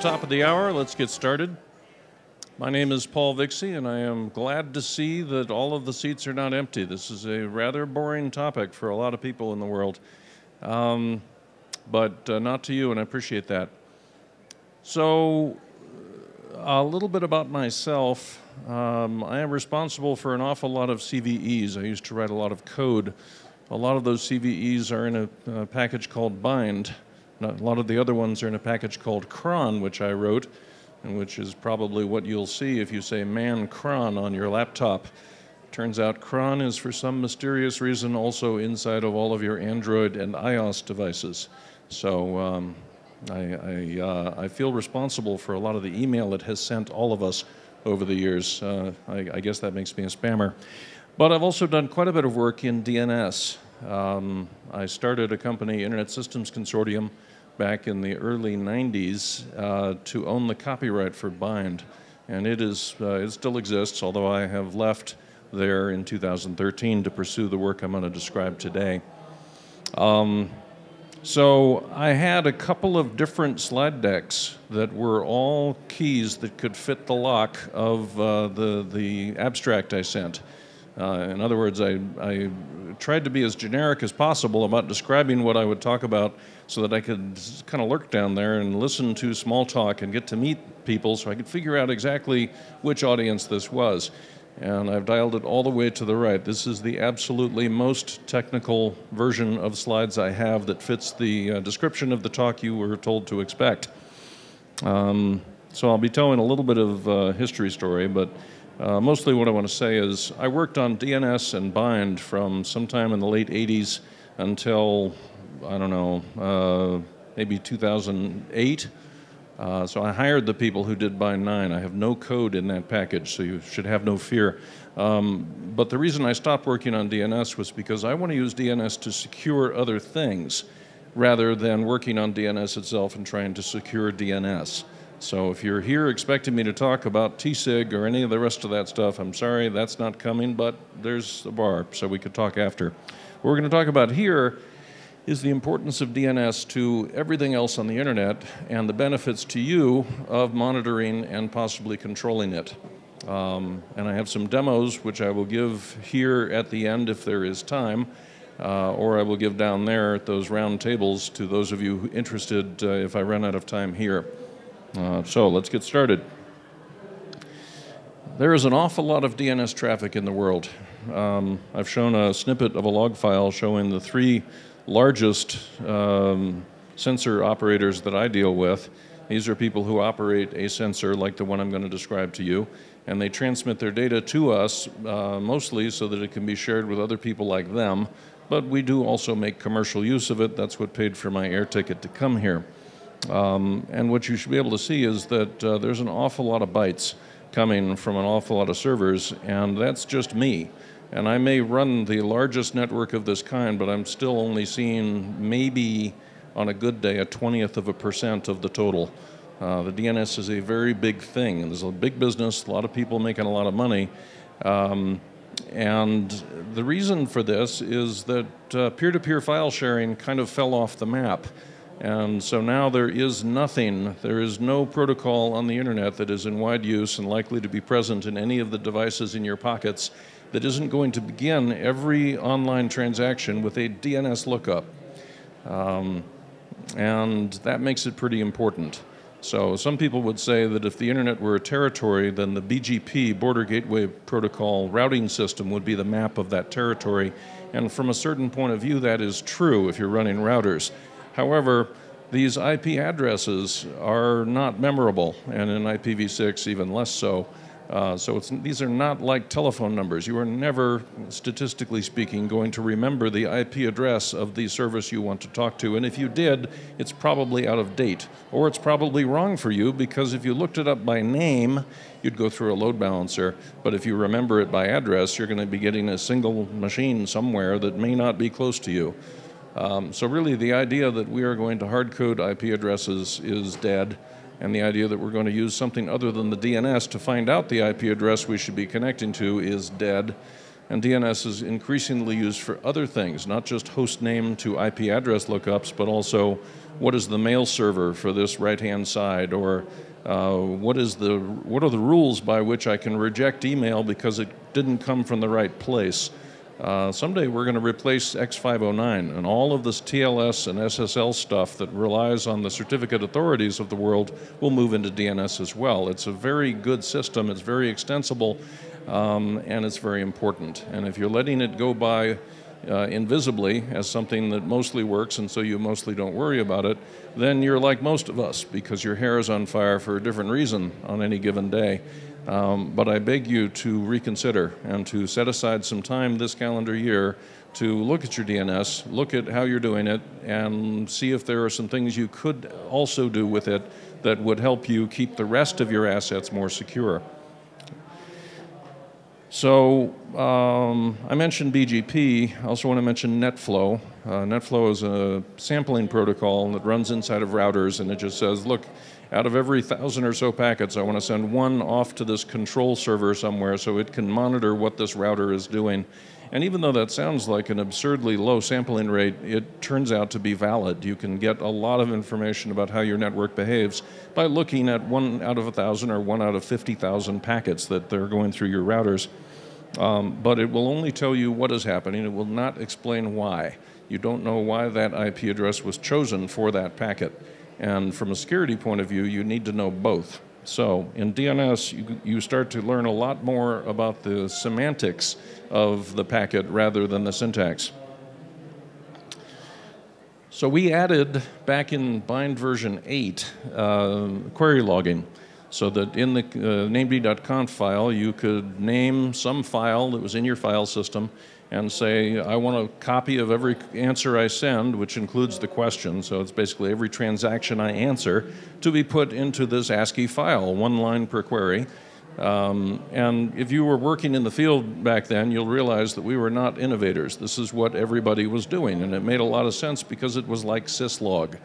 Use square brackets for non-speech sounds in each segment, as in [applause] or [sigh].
top of the hour. Let's get started. My name is Paul Vixie, and I am glad to see that all of the seats are not empty. This is a rather boring topic for a lot of people in the world, um, but uh, not to you, and I appreciate that. So, a little bit about myself. Um, I am responsible for an awful lot of CVEs. I used to write a lot of code. A lot of those CVEs are in a, a package called bind. A lot of the other ones are in a package called cron, which I wrote, and which is probably what you'll see if you say man cron on your laptop. Turns out cron is for some mysterious reason also inside of all of your Android and iOS devices. So um, I, I, uh, I, feel responsible for a lot of the email it has sent all of us over the years. Uh, I, I, guess that makes me a spammer. But I've also done quite a bit of work in DNS. Um, I started a company, Internet Systems Consortium, back in the early 90s uh, to own the copyright for Bind. And it, is, uh, it still exists, although I have left there in 2013 to pursue the work I'm going to describe today. Um, so I had a couple of different slide decks that were all keys that could fit the lock of uh, the, the abstract I sent. Uh, in other words, I, I tried to be as generic as possible about describing what I would talk about so that I could kind of lurk down there and listen to small talk and get to meet people so I could figure out exactly which audience this was. And I've dialed it all the way to the right. This is the absolutely most technical version of slides I have that fits the uh, description of the talk you were told to expect. Um, so I'll be telling a little bit of uh, history story, but uh, mostly what I want to say is I worked on DNS and Bind from sometime in the late 80s until, I don't know, uh, maybe 2008. Uh, so I hired the people who did Bind 9. I have no code in that package, so you should have no fear. Um, but the reason I stopped working on DNS was because I want to use DNS to secure other things rather than working on DNS itself and trying to secure DNS. So if you're here expecting me to talk about TSIG or any of the rest of that stuff, I'm sorry, that's not coming, but there's a bar, so we could talk after. What we're going to talk about here is the importance of DNS to everything else on the internet and the benefits to you of monitoring and possibly controlling it. Um, and I have some demos which I will give here at the end if there is time, uh, or I will give down there at those round tables to those of you interested uh, if I run out of time here. Uh, so let's get started. There is an awful lot of DNS traffic in the world. Um, I've shown a snippet of a log file showing the three largest um, sensor operators that I deal with. These are people who operate a sensor like the one I'm going to describe to you, and they transmit their data to us uh, mostly so that it can be shared with other people like them. But we do also make commercial use of it. That's what paid for my air ticket to come here. Um, and what you should be able to see is that uh, there's an awful lot of bytes coming from an awful lot of servers, and that's just me. And I may run the largest network of this kind, but I'm still only seeing maybe on a good day a 20th of a percent of the total. Uh, the DNS is a very big thing, and there's a big business, a lot of people making a lot of money. Um, and the reason for this is that peer to peer file sharing kind of fell off the map. And so now there is nothing, there is no protocol on the internet that is in wide use and likely to be present in any of the devices in your pockets that isn't going to begin every online transaction with a DNS lookup. Um, and that makes it pretty important. So some people would say that if the internet were a territory, then the BGP, Border Gateway Protocol routing system, would be the map of that territory. And from a certain point of view, that is true if you're running routers. However, these IP addresses are not memorable, and in IPv6 even less so. Uh, so these are not like telephone numbers. You are never, statistically speaking, going to remember the IP address of the service you want to talk to. And if you did, it's probably out of date. Or it's probably wrong for you because if you looked it up by name, you'd go through a load balancer. But if you remember it by address, you're going to be getting a single machine somewhere that may not be close to you. Um, so really the idea that we are going to hard code IP addresses is dead and the idea that we're going to use something other than the DNS to find out the IP address we should be connecting to is dead. And DNS is increasingly used for other things, not just host name to IP address lookups, but also what is the mail server for this right-hand side, or uh, what is the what are the rules by which I can reject email because it didn't come from the right place. Uh, someday we're going to replace X509 and all of this TLS and SSL stuff that relies on the certificate authorities of the world will move into DNS as well. It's a very good system, it's very extensible, um, and it's very important. And if you're letting it go by uh, invisibly as something that mostly works and so you mostly don't worry about it, then you're like most of us because your hair is on fire for a different reason on any given day. Um, but I beg you to reconsider and to set aside some time this calendar year to look at your DNS, look at how you're doing it, and see if there are some things you could also do with it that would help you keep the rest of your assets more secure. So um, I mentioned BGP. I also want to mention NetFlow. Uh, NetFlow is a sampling protocol that runs inside of routers, and it just says, look, out of every thousand or so packets, I want to send one off to this control server somewhere so it can monitor what this router is doing. And even though that sounds like an absurdly low sampling rate, it turns out to be valid. You can get a lot of information about how your network behaves by looking at one out of a thousand or one out of 50,000 packets that they're going through your routers. Um, but it will only tell you what is happening. It will not explain why. You don't know why that IP address was chosen for that packet. And from a security point of view, you need to know both. So in DNS, you, you start to learn a lot more about the semantics of the packet rather than the syntax. So we added back in bind version 8 uh, query logging so that in the uh, file you could name some file that was in your file system and say, I want a copy of every answer I send, which includes the question. So it's basically every transaction I answer to be put into this ASCII file, one line per query. Um, and if you were working in the field back then, you'll realize that we were not innovators. This is what everybody was doing, and it made a lot of sense because it was like syslog.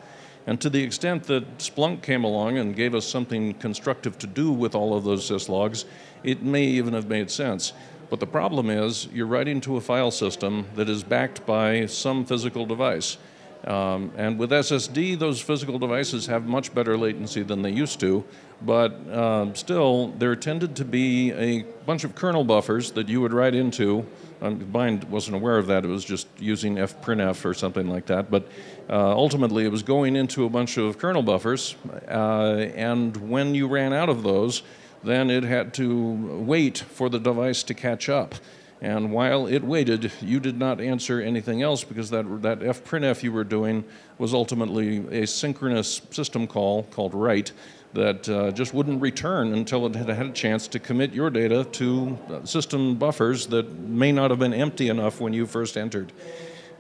And to the extent that Splunk came along and gave us something constructive to do with all of those syslogs, it may even have made sense. But the problem is you're writing to a file system that is backed by some physical device. Um, and with SSD, those physical devices have much better latency than they used to, but uh, still, there tended to be a bunch of kernel buffers that you would write into. Um, Bind wasn't aware of that, it was just using fprintf or something like that, but uh, ultimately it was going into a bunch of kernel buffers, uh, and when you ran out of those, then it had to wait for the device to catch up. And while it waited, you did not answer anything else because that, that fprintf you were doing was ultimately a synchronous system call called write that uh, just wouldn't return until it had had a chance to commit your data to system buffers that may not have been empty enough when you first entered.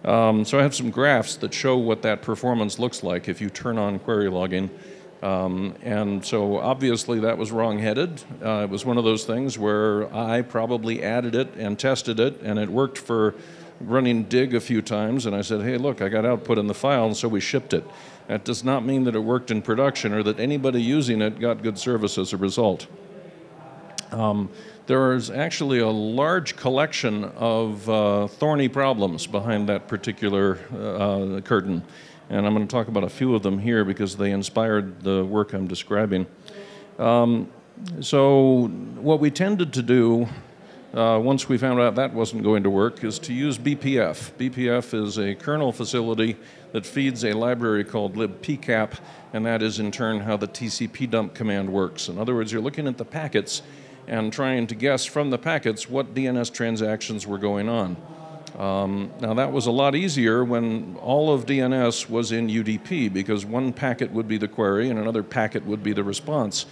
Um, so I have some graphs that show what that performance looks like if you turn on query logging. Um, and so obviously that was wrong-headed. Uh, it was one of those things where I probably added it and tested it, and it worked for running dig a few times. And I said, hey, look, I got output in the file, and so we shipped it. That does not mean that it worked in production or that anybody using it got good service as a result. Um, there is actually a large collection of uh, thorny problems behind that particular uh, curtain. And I'm going to talk about a few of them here because they inspired the work I'm describing. Um, so what we tended to do uh, once we found out that wasn't going to work is to use BPF. BPF is a kernel facility that feeds a library called libpcap, and that is in turn how the TCP dump command works. In other words, you're looking at the packets and trying to guess from the packets what DNS transactions were going on. Um, now that was a lot easier when all of DNS was in UDP because one packet would be the query and another packet would be the response.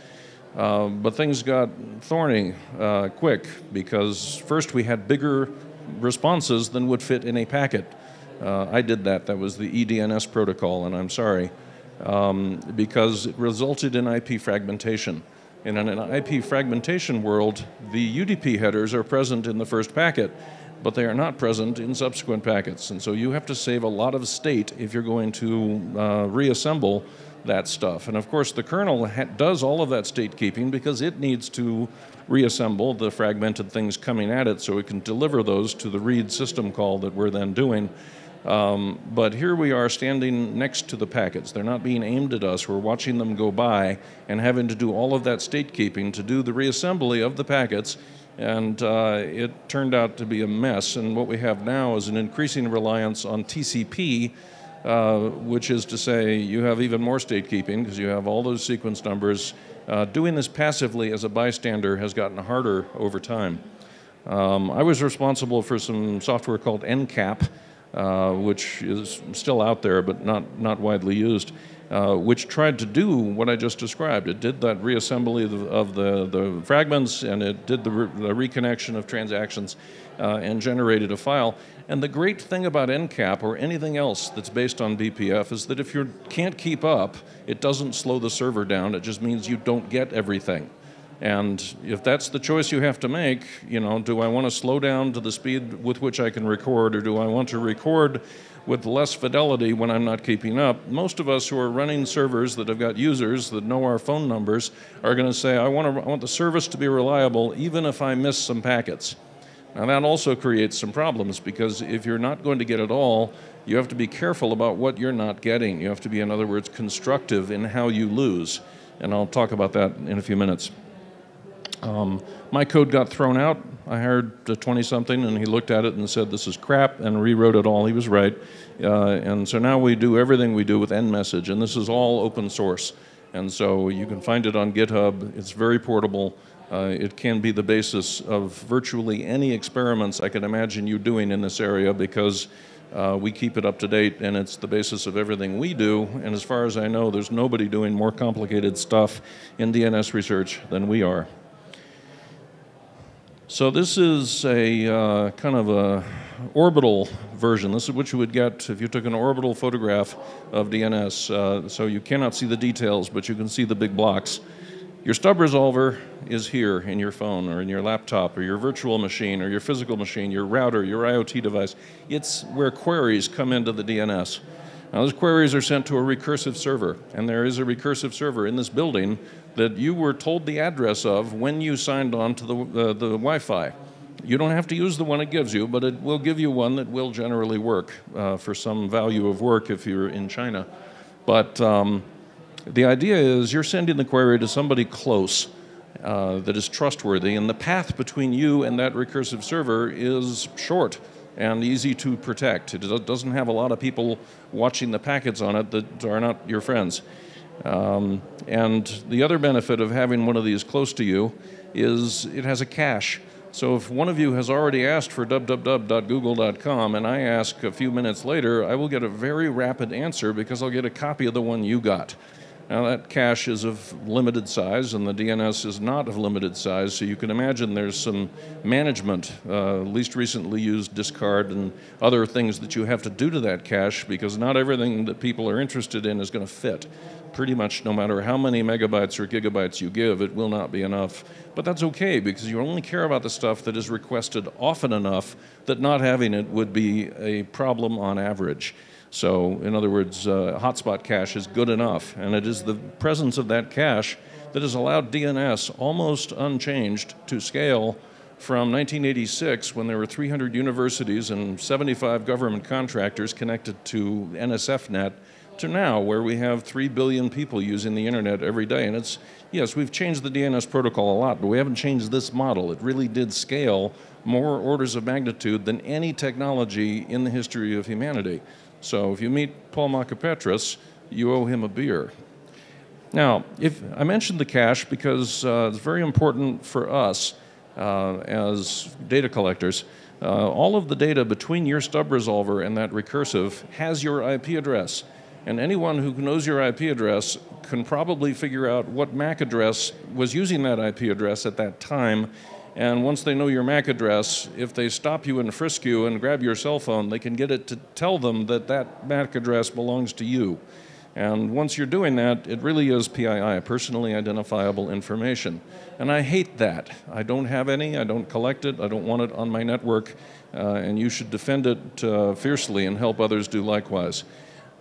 Uh, but things got thorny uh, quick because first we had bigger responses than would fit in a packet. Uh, I did that, that was the eDNS protocol, and I'm sorry, um, because it resulted in IP fragmentation. And in an IP fragmentation world, the UDP headers are present in the first packet, but they are not present in subsequent packets. And so you have to save a lot of state if you're going to uh, reassemble that stuff. And of course, the kernel does all of that state keeping because it needs to reassemble the fragmented things coming at it so it can deliver those to the read system call that we're then doing. Um, but here we are standing next to the packets. They're not being aimed at us. We're watching them go by and having to do all of that state keeping to do the reassembly of the packets and uh, it turned out to be a mess. And what we have now is an increasing reliance on TCP, uh, which is to say you have even more state keeping because you have all those sequence numbers. Uh, doing this passively as a bystander has gotten harder over time. Um, I was responsible for some software called NCAP, uh, which is still out there but not, not widely used uh, which tried to do what I just described. It did that reassembly of, of the, the fragments and it did the, re the reconnection of transactions uh, and generated a file. And the great thing about NCAP or anything else that's based on BPF is that if you can't keep up, it doesn't slow the server down. It just means you don't get everything. And if that's the choice you have to make, you know, do I want to slow down to the speed with which I can record, or do I want to record with less fidelity when I'm not keeping up. Most of us who are running servers that have got users that know our phone numbers are going to say, I want, to, I want the service to be reliable even if I miss some packets. Now, that also creates some problems because if you're not going to get it all, you have to be careful about what you're not getting. You have to be, in other words, constructive in how you lose. And I'll talk about that in a few minutes. Um, my code got thrown out. I hired a 20 something and he looked at it and said, This is crap, and rewrote it all. He was right. Uh, and so now we do everything we do with nMessage, and this is all open source. And so you can find it on GitHub. It's very portable. Uh, it can be the basis of virtually any experiments I can imagine you doing in this area because uh, we keep it up to date and it's the basis of everything we do. And as far as I know, there's nobody doing more complicated stuff in DNS research than we are. So this is a uh, kind of a orbital version. This is what you would get if you took an orbital photograph of DNS. Uh, so you cannot see the details, but you can see the big blocks. Your stub resolver is here in your phone or in your laptop or your virtual machine or your physical machine, your router, your IoT device. It's where queries come into the DNS. Now, those queries are sent to a recursive server, and there is a recursive server in this building that you were told the address of when you signed on to the, uh, the Wi Fi. You don't have to use the one it gives you, but it will give you one that will generally work uh, for some value of work if you're in China. But um, the idea is you're sending the query to somebody close uh, that is trustworthy, and the path between you and that recursive server is short and easy to protect. It doesn't have a lot of people watching the packets on it that are not your friends. Um, and the other benefit of having one of these close to you is it has a cache. So if one of you has already asked for www.google.com and I ask a few minutes later, I will get a very rapid answer because I'll get a copy of the one you got. Now, that cache is of limited size, and the DNS is not of limited size, so you can imagine there's some management, uh, least recently used discard and other things that you have to do to that cache because not everything that people are interested in is going to fit. Pretty much no matter how many megabytes or gigabytes you give, it will not be enough. But that's okay because you only care about the stuff that is requested often enough that not having it would be a problem on average. So, in other words, uh, hotspot cache is good enough, and it is the presence of that cache that has allowed DNS almost unchanged to scale from 1986 when there were 300 universities and 75 government contractors connected to NSFNet to now where we have 3 billion people using the internet every day. And it's, yes, we've changed the DNS protocol a lot, but we haven't changed this model. It really did scale more orders of magnitude than any technology in the history of humanity. So if you meet Paul Mockapetris, you owe him a beer. Now, if I mentioned the cache because uh, it's very important for us uh, as data collectors. Uh, all of the data between your stub resolver and that recursive has your IP address. And anyone who knows your IP address can probably figure out what MAC address was using that IP address at that time and once they know your MAC address, if they stop you and frisk you and grab your cell phone, they can get it to tell them that that MAC address belongs to you. And once you're doing that, it really is PII, personally identifiable information. And I hate that. I don't have any, I don't collect it, I don't want it on my network, uh, and you should defend it uh, fiercely and help others do likewise.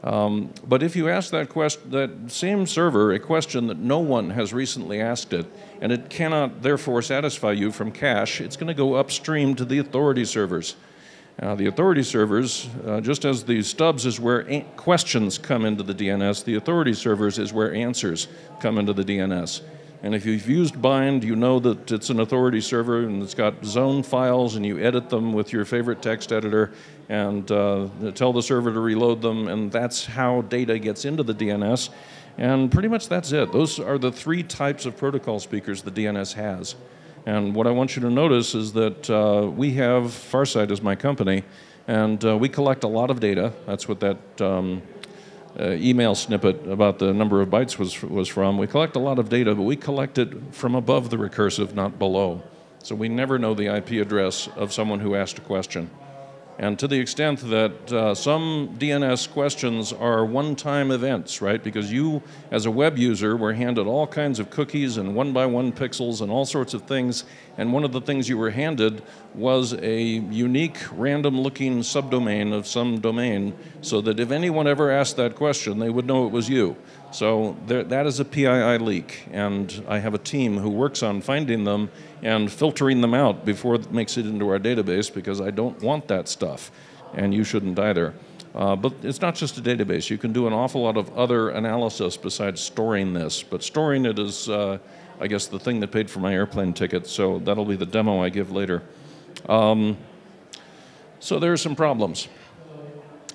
Um, but if you ask that, quest- that same server a question that no one has recently asked it, and it cannot therefore satisfy you from cache, it's going to go upstream to the authority servers. Uh, the authority servers, uh, just as the stubs is where questions come into the DNS, the authority servers is where answers come into the DNS. And if you've used Bind, you know that it's an authority server and it's got zone files, and you edit them with your favorite text editor and uh, tell the server to reload them, and that's how data gets into the DNS. And pretty much that's it. Those are the three types of protocol speakers the DNS has. And what I want you to notice is that uh, we have, Farsight is my company, and uh, we collect a lot of data. That's what that um, uh, email snippet about the number of bytes was, was from. We collect a lot of data, but we collect it from above the recursive, not below. So we never know the IP address of someone who asked a question. And to the extent that uh, some DNS questions are one time events, right? Because you, as a web user, were handed all kinds of cookies and one by one pixels and all sorts of things. And one of the things you were handed was a unique, random looking subdomain of some domain, so that if anyone ever asked that question, they would know it was you. So there, that is a PII leak, and I have a team who works on finding them and filtering them out before it makes it into our database because I don't want that stuff, and you shouldn't either. Uh, but it's not just a database. You can do an awful lot of other analysis besides storing this. But storing it is, uh, I guess, the thing that paid for my airplane ticket. So that'll be the demo I give later. Um, so there are some problems.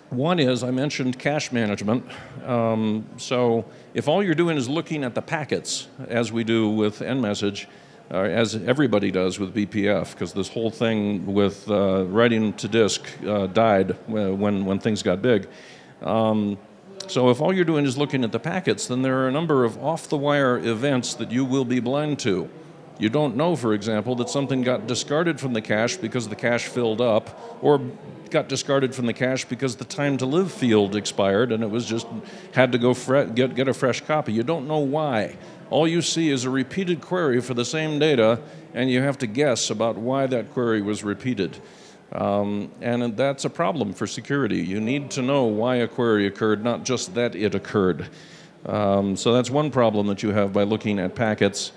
One is I mentioned cache management. Um, so if all you're doing is looking at the packets, as we do with nMessage, uh, as everybody does with BPF, because this whole thing with uh, writing to disk uh, died when, when things got big. Um, so if all you're doing is looking at the packets, then there are a number of off-the-wire events that you will be blind to. You don't know, for example, that something got discarded from the cache because the cache filled up, or got discarded from the cache because the time to live field expired and it was just had to go get, get a fresh copy. You don't know why. All you see is a repeated query for the same data, and you have to guess about why that query was repeated. Um, and that's a problem for security. You need to know why a query occurred, not just that it occurred. Um, so that's one problem that you have by looking at packets.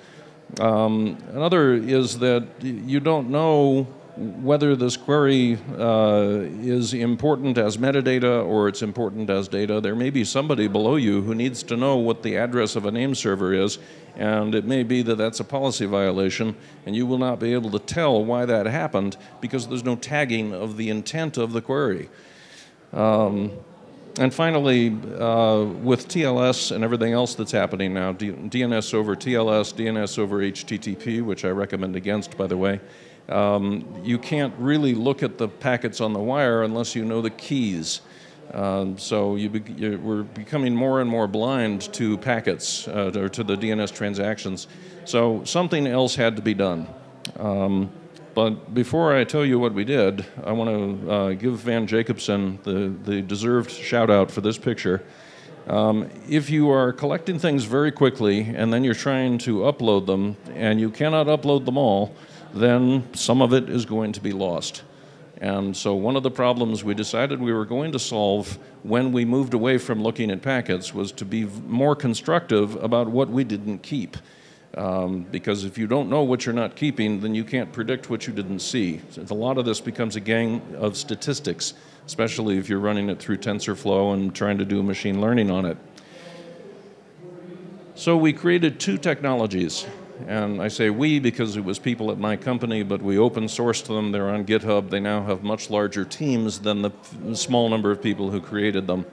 Um, another is that you don't know whether this query uh, is important as metadata or it's important as data. There may be somebody below you who needs to know what the address of a name server is, and it may be that that's a policy violation, and you will not be able to tell why that happened because there's no tagging of the intent of the query. Um, and finally, uh, with TLS and everything else that's happening now, D DNS over TLS, DNS over HTTP, which I recommend against, by the way, um, you can't really look at the packets on the wire unless you know the keys. Um, so you be, we're becoming more and more blind to packets uh, or to the DNS transactions. So something else had to be done. Um, but before I tell you what we did, I want to uh, give Van Jacobson the, the deserved shout out for this picture. Um, if you are collecting things very quickly and then you're trying to upload them and you cannot upload them all, then some of it is going to be lost. And so one of the problems we decided we were going to solve when we moved away from looking at packets was to be more constructive about what we didn't keep. Um, because if you don't know what you're not keeping, then you can't predict what you didn't see. So a lot of this becomes a gang of statistics, especially if you're running it through TensorFlow and trying to do machine learning on it. So we created two technologies. And I say we because it was people at my company, but we open sourced them. They're on GitHub. They now have much larger teams than the small number of people who created them.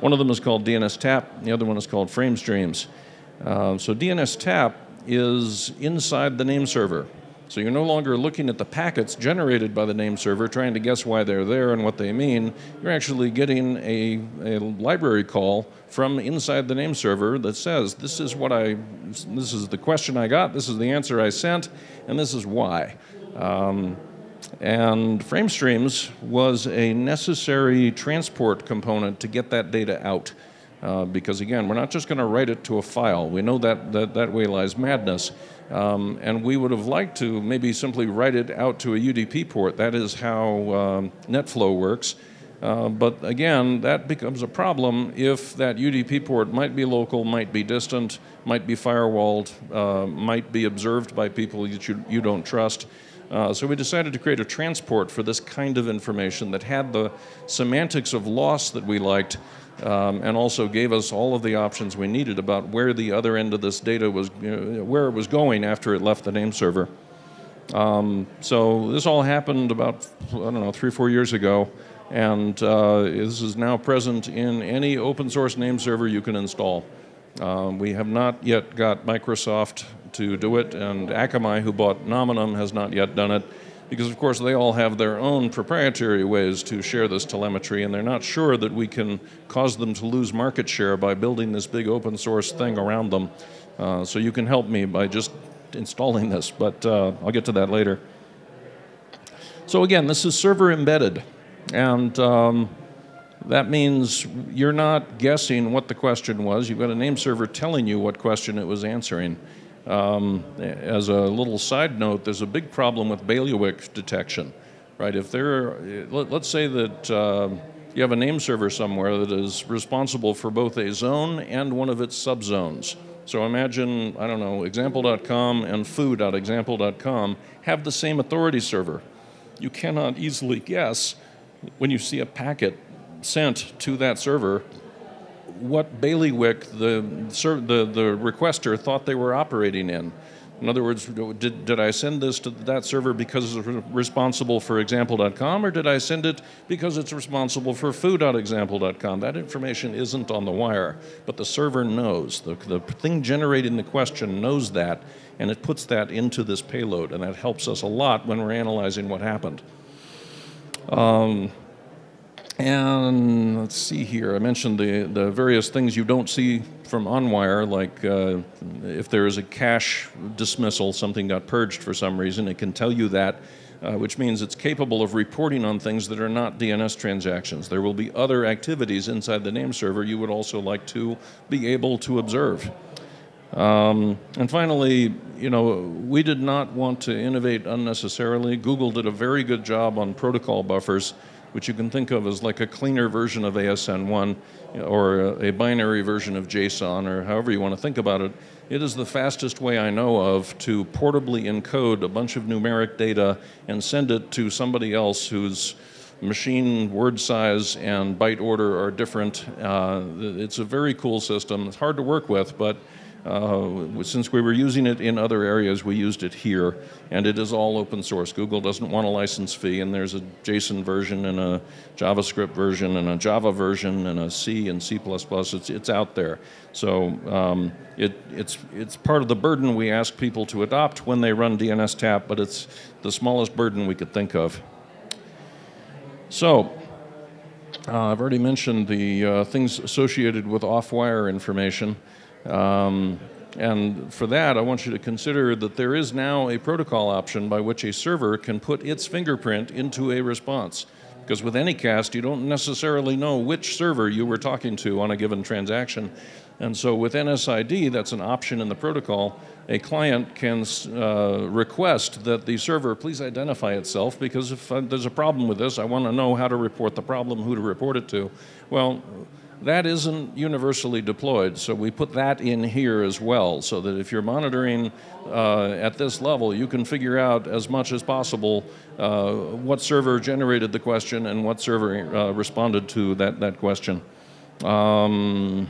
One of them is called DNS Tap, the other one is called FrameStreams. Uh, so DNS Tap is inside the name server. So you're no longer looking at the packets generated by the name server, trying to guess why they're there and what they mean. You're actually getting a, a library call from inside the name server that says, this is what I, this is the question I got, this is the answer I sent, and this is why. Um, and FrameStreams was a necessary transport component to get that data out. Uh, because again, we're not just going to write it to a file. We know that that, that way lies madness. Um, and we would have liked to maybe simply write it out to a UDP port. That is how um, NetFlow works. Uh, but again, that becomes a problem if that UDP port might be local, might be distant, might be firewalled, uh, might be observed by people that you, you don't trust. Uh, so we decided to create a transport for this kind of information that had the semantics of loss that we liked um, and also gave us all of the options we needed about where the other end of this data was, you know, where it was going after it left the name server. Um, so this all happened about, I don't know, three, four years ago. And uh, this is now present in any open source name server you can install. Um, we have not yet got Microsoft to do it, and Akamai, who bought Nominum, has not yet done it because, of course, they all have their own proprietary ways to share this telemetry, and they're not sure that we can cause them to lose market share by building this big open source thing around them. Uh, so you can help me by just installing this, but uh, I'll get to that later. So again, this is server embedded. And um, that means you're not guessing what the question was. You've got a name server telling you what question it was answering. Um, as a little side note, there's a big problem with bailiwick detection, right? If there, let, us say that uh, you have a name server somewhere that is responsible for both a zone and one of its subzones. So imagine, I don't know, example.com and foo.example.com have the same authority server. You cannot easily guess when you see a packet sent to that server, what bailiwick the, the, the requester thought they were operating in. In other words, did, did I send this to that server because it's responsible for example.com, or did I send it because it's responsible for foo.example.com? That information isn't on the wire, but the server knows. The, the thing generating the question knows that, and it puts that into this payload, and that helps us a lot when we're analyzing what happened. Um, and let's see here. I mentioned the, the various things you don't see from OnWire, like uh, if there is a cache dismissal, something got purged for some reason, it can tell you that, uh, which means it's capable of reporting on things that are not DNS transactions. There will be other activities inside the name server you would also like to be able to observe. Um, and finally, you know, we did not want to innovate unnecessarily. Google did a very good job on protocol buffers, which you can think of as like a cleaner version of ASN1 or a, binary version of JSON or however you want to think about it. It is the fastest way I know of to portably encode a bunch of numeric data and send it to somebody else whose machine word size and byte order are different. Uh, it's a very cool system. It's hard to work with, but uh, since we were using it in other areas, we used it here, and it is all open source. Google doesn't want a license fee, and there's a JSON version and a JavaScript version and a Java version and a C and C++. It's, it's out there. So um, it, it's, it's part of the burden we ask people to adopt when they run DNS tap, but it's the smallest burden we could think of. So uh, I've already mentioned the uh, things associated with off-wire information. Um, and for that, I want you to consider that there is now a protocol option by which a server can put its fingerprint into a response. Because with Anycast, you don't necessarily know which server you were talking to on a given transaction. And so with NSID, that's an option in the protocol. A client can uh, request that the server please identify itself because if uh, there's a problem with this, I want to know how to report the problem, who to report it to. Well, that isn't universally deployed, so we put that in here as well, so that if you're monitoring uh, at this level, you can figure out as much as possible uh, what server generated the question and what server uh, responded to that, that question. Um,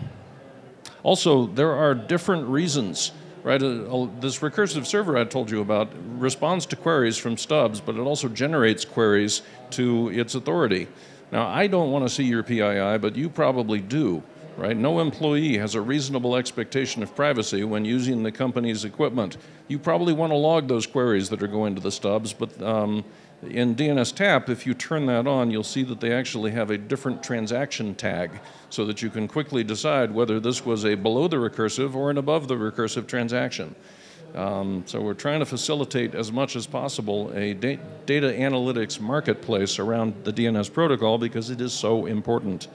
also, there are different reasons right? Uh, this recursive server I told you about responds to queries from stubs, but it also generates queries to its authority. Now, I don't want to see your PII, but you probably do, right? No employee has a reasonable expectation of privacy when using the company's equipment. You probably want to log those queries that are going to the stubs, but um, in DNS TAP, if you turn that on, you'll see that they actually have a different transaction tag so that you can quickly decide whether this was a below the recursive or an above the recursive transaction. Um, so we're trying to facilitate as much as possible a da data analytics marketplace around the DNS protocol because it is so important.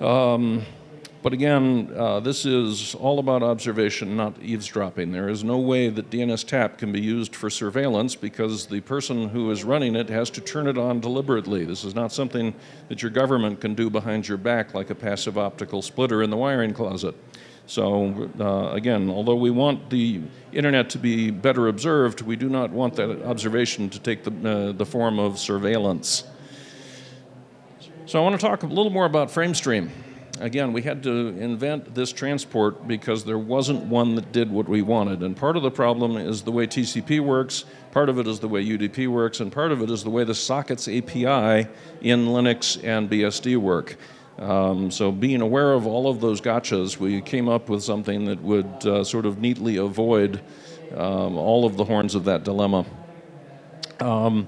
Um, But again, uh, this is all about observation, not eavesdropping. There is no way that DNS tap can be used for surveillance because the person who is running it has to turn it on deliberately. This is not something that your government can do behind your back like a passive optical splitter in the wiring closet. So uh, again, although we want the internet to be better observed, we do not want that observation to take the, uh, the form of surveillance. So I want to talk a little more about FrameStream again, we had to invent this transport because there wasn't one that did what we wanted. And part of the problem is the way TCP works, part of it is the way UDP works, and part of it is the way the sockets API in Linux and BSD work. Um, so being aware of all of those gotchas, we came up with something that would uh, sort of neatly avoid um, all of the horns of that dilemma. Um,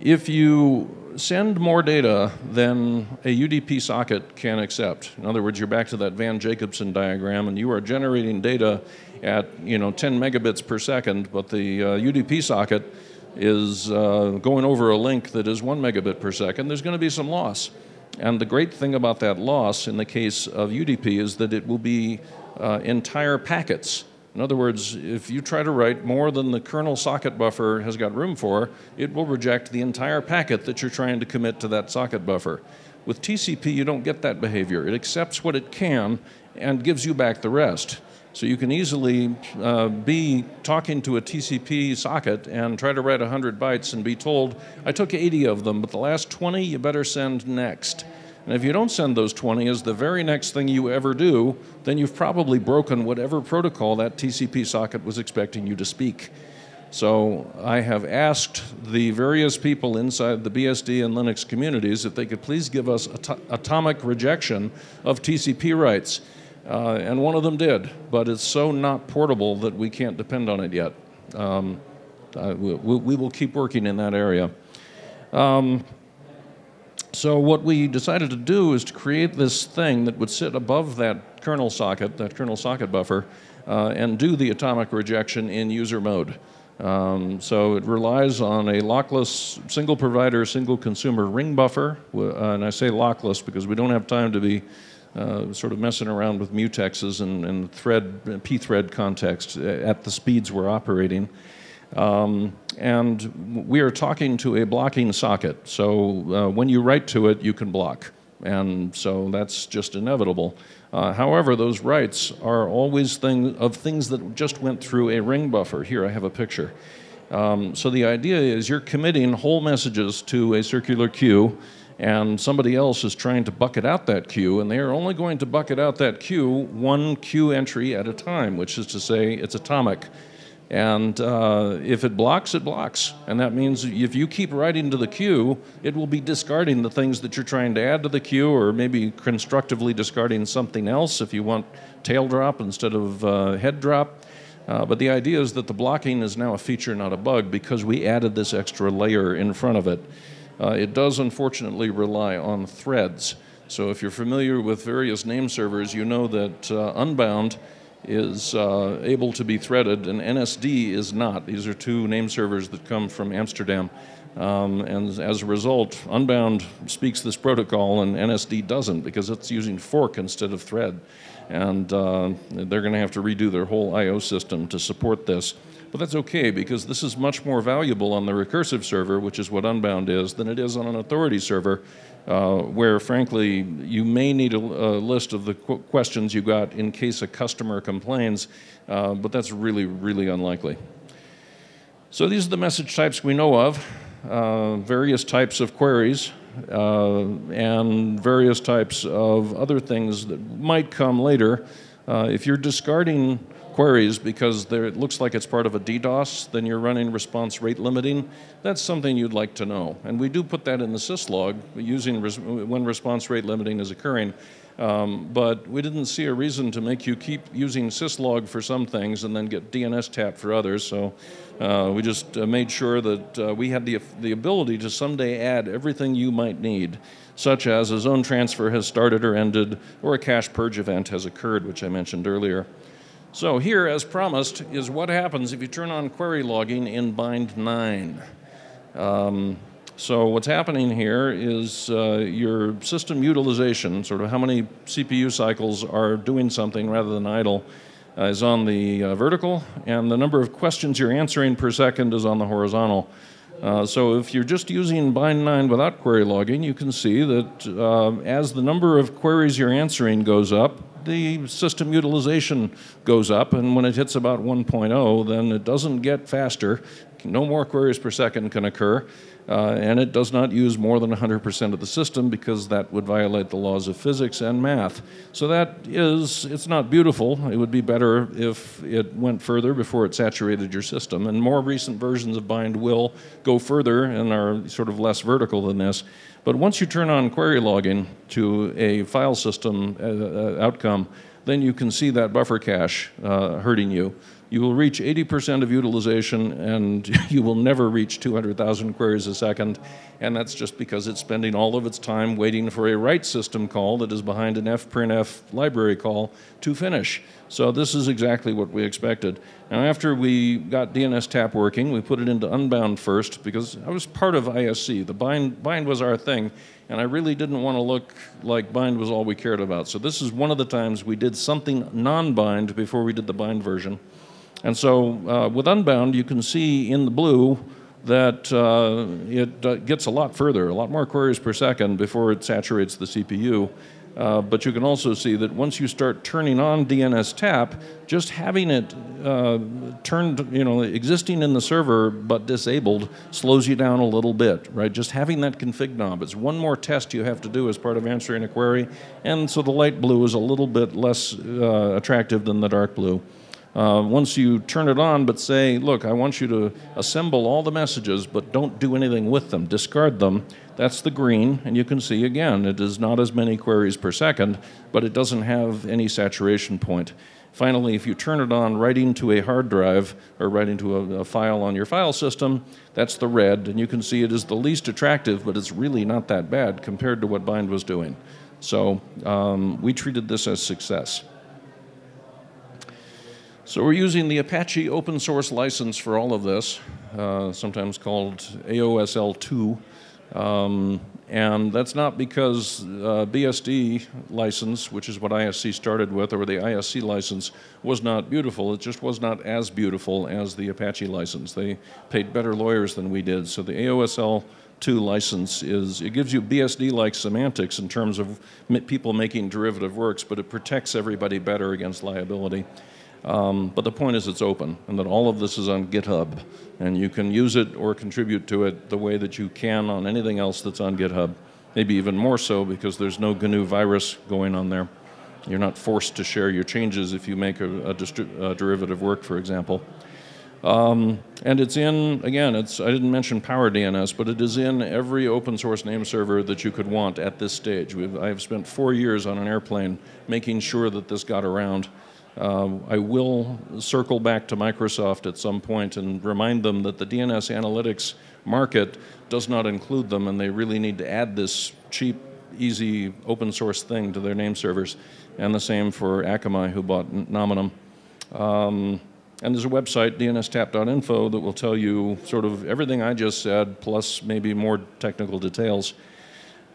if you send more data than a UDP socket can accept. In other words, you're back to that Van Jacobson diagram, and you are generating data at you know 10 megabits per second, but the uh, UDP socket is uh, going over a link that is one megabit per second. There's going to be some loss. And the great thing about that loss in the case of UDP is that it will be uh, entire packets. In other words, if you try to write more than the kernel socket buffer has got room for, it will reject the entire packet that you're trying to commit to that socket buffer. With TCP, you don't get that behavior. It accepts what it can and gives you back the rest. So you can easily uh, be talking to a TCP socket and try to write 100 bytes and be told, I took 80 of them, but the last 20 you better send next. And if you don't send those 20 as the very next thing you ever do, then you've probably broken whatever protocol that TCP socket was expecting you to speak. So I have asked the various people inside the BSD and Linux communities if they could please give us atomic rejection of TCP writes. Uh, and one of them did, but it's so not portable that we can't depend on it yet. Um, uh, we, we, will keep working in that area. Um, so what we decided to do is to create this thing that would sit above that kernel socket, that kernel socket buffer, uh, and do the atomic rejection in user mode. Um, so it relies on a lockless single provider, single consumer ring buffer. Uh, and I say lockless because we don't have time to be uh, sort of messing around with mutexes and, and thread, pthread context at the speeds we're operating. Um, and we are talking to a blocking socket. So uh, when you write to it, you can block. And so that's just inevitable. Uh, however, those writes are always thing, of things that just went through a ring buffer. Here, I have a picture. Um, so the idea is you're committing whole messages to a circular queue, and somebody else is trying to bucket out that queue, and they are only going to bucket out that queue one queue entry at a time, which is to say it's atomic. And uh, if it blocks, it blocks. And that means if you keep writing to the queue, it will be discarding the things that you're trying to add to the queue, or maybe constructively discarding something else if you want tail drop instead of uh, head drop. Uh, but the idea is that the blocking is now a feature, not a bug, because we added this extra layer in front of it. Uh, it does unfortunately rely on threads. So if you're familiar with various name servers, you know that uh, Unbound is uh, able to be threaded, and NSD is not. These are two name servers that come from Amsterdam. Um, and as a result, Unbound speaks this protocol, and NSD doesn't because it's using fork instead of thread. And uh, they're going to have to redo their whole I.O. system to support this. But that's okay because this is much more valuable on the recursive server, which is what Unbound is, than it is on an authority server, uh, where frankly you may need a, a list of the qu questions you got in case a customer complains, uh, but that's really, really unlikely. So these are the message types we know of, uh, various types of queries, uh, and various types of other things that might come later. Uh, if you're discarding queries because there, it looks like it's part of a DDoS, then you're running response rate limiting. That's something you'd like to know. And we do put that in the syslog using res when response rate limiting is occurring. Um, but we didn't see a reason to make you keep using syslog for some things and then get DNS tap for others. So uh, we just uh, made sure that uh, we had the, the ability to someday add everything you might need, such as a zone transfer has started or ended, or a cache purge event has occurred, which I mentioned earlier. So here, as promised, is what happens if you turn on query logging in bind 9. Um, So what's happening here is uh, your system utilization, sort of how many CPU cycles are doing something rather than idle, uh, is on the uh, vertical, and the number of questions you're answering per second is on the horizontal. Uh, so if you're just using bind9 without query logging, you can see that uh, as the number of queries you're answering goes up, the system utilization goes up, and when it hits about 1.0, then it doesn't get faster. No more queries per second can occur, uh, and it does not use more than 100% of the system because that would violate the laws of physics and math. So that is, it's not beautiful. It would be better if it went further before it saturated your system. And more recent versions of Bind will go further and are sort of less vertical than this. But once you turn on query logging to a file system uh, uh outcome, then you can see that buffer cache uh, hurting you you will reach 80% of utilization and [laughs] you will never reach 200,000 queries a second. And that's just because it's spending all of its time waiting for a write system call that is behind an fprintf library call to finish. So this is exactly what we expected. Now after we got dnstap working, we put it into unbound first because I was part of ISC. The bind, bind was our thing and I really didn't want to look like bind was all we cared about. So this is one of the times we did something non-bind before we did the bind version. And so uh, with Unbound, you can see in the blue that uh, it uh, gets a lot further, a lot more queries per second before it saturates the CPU. Uh, but you can also see that once you start turning on dnstap, just having it uh, turned, you know, existing in the server but disabled slows you down a little bit, right? Just having that config knob. It's one more test you have to do as part of answering a query. And so the light blue is a little bit less uh, attractive than the dark blue. Uh, once you turn it on, but say, look, I want you to assemble all the messages, but don't do anything with them, discard them, that's the green, and you can see again, it is not as many queries per second, but it doesn't have any saturation point. Finally, if you turn it on writing to a hard drive or writing to a, a, file on your file system, that's the red, and you can see it is the least attractive, but it's really not that bad compared to what Bind was doing. So um, we treated this as success. So we're using the Apache open source license for all of this, uh, sometimes called AOSL2. Um, and that's not because uh, BSD license, which is what ISC started with, or the ISC license, was not beautiful. It just was not as beautiful as the Apache license. They paid better lawyers than we did. So the AOSL 2 license is, it gives you BSD-like semantics in terms of people making derivative works, but it protects everybody better against liability. Um, but the point is it's open and that all of this is on GitHub and you can use it or contribute to it the way that you can on anything else that's on GitHub. Maybe even more so because there's no GNU virus going on there. You're not forced to share your changes if you make a, a, a derivative work, for example. Um, and it's in, again, it's, I didn't mention PowerDNS, but it is in every open source name server that you could want at this stage. We've, I've spent four years on an airplane making sure that this got around. Uh, I will circle back to Microsoft at some point and remind them that the DNS analytics market does not include them and they really need to add this cheap, easy open source thing to their name servers. And the same for Akamai who bought Nominum. Um, and there's a website, dnstap.info, that will tell you sort of everything I just said, plus maybe more technical details.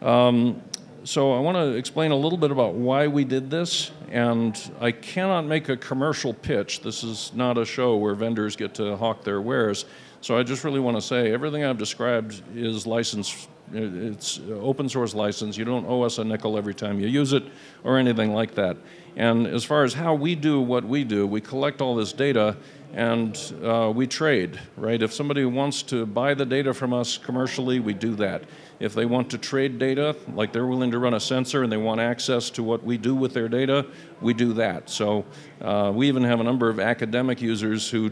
Um, so I want to explain a little bit about why we did this, and I cannot make a commercial pitch. This is not a show where vendors get to hawk their wares. So I just really want to say everything I've described is licensed. It's open source license. You don't owe us a nickel every time you use it or anything like that. And as far as how we do what we do, we collect all this data and uh, we trade, right? If somebody wants to buy the data from us commercially, we do that. If they want to trade data, like they're willing to run a sensor and they want access to what we do with their data, we do that. So uh, we even have a number of academic users who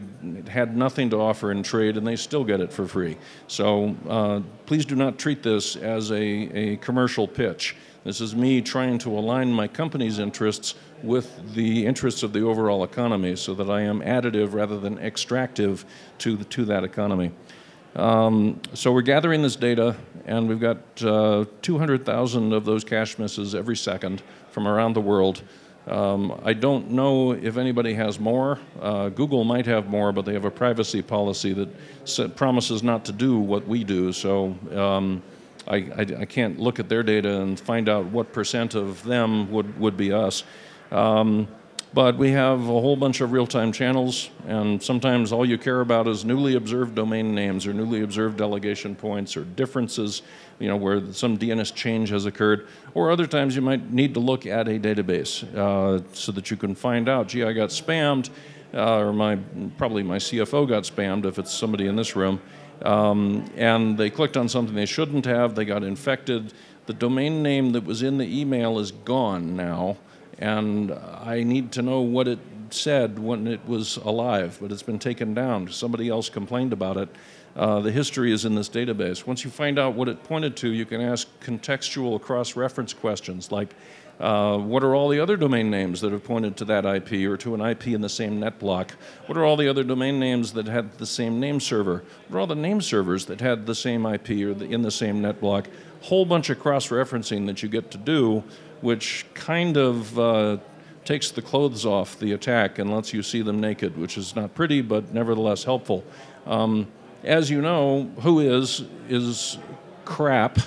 had nothing to offer in trade and they still get it for free. So uh, please do not treat this as a, a commercial pitch. This is me trying to align my company's interests with the interests of the overall economy so that I am additive rather than extractive to, the, to that economy. Um, so we're gathering this data, and we've got uh, 200,000 of those cache misses every second from around the world. Um, I don't know if anybody has more. Uh, Google might have more, but they have a privacy policy that promises not to do what we do. So um, I, I, I, can't look at their data and find out what percent of them would, would be us. Um, but we have a whole bunch of real-time channels, and sometimes all you care about is newly observed domain names or newly observed delegation points or differences, you know, where some DNS change has occurred. Or other times you might need to look at a database uh, so that you can find out, gee, I got spammed, uh, or my probably my CFO got spammed if it's somebody in this room, um, and they clicked on something they shouldn't have, they got infected. The domain name that was in the email is gone now and I need to know what it said when it was alive, but it's been taken down. Somebody else complained about it. Uh, the history is in this database. Once you find out what it pointed to, you can ask contextual cross-reference questions like, uh, what are all the other domain names that have pointed to that IP or to an IP in the same net block? What are all the other domain names that had the same name server? What are all the name servers that had the same IP or the, in the same net block? Whole bunch of cross-referencing that you get to do which kind of uh, takes the clothes off the attack and lets you see them naked, which is not pretty, but nevertheless helpful. Um, as you know, WHOIS is crap